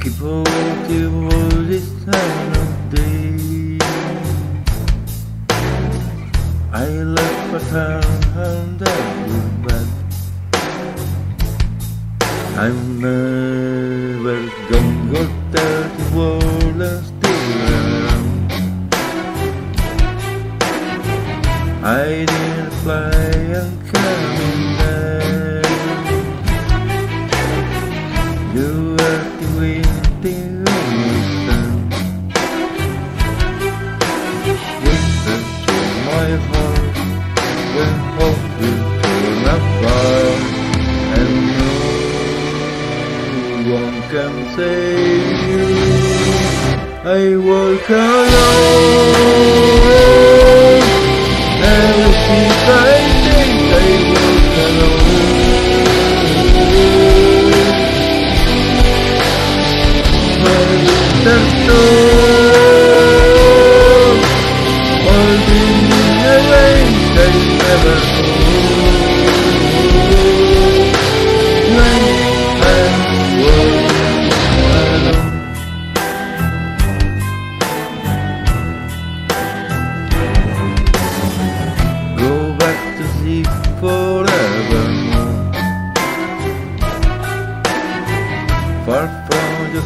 keep waiting for this time of day. I left my town and I went back. I'm never gonna go down the world and still around. I didn't fly and coming save you. I walk alone. Everything I I walk alone. My winter storm, holding I never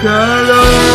color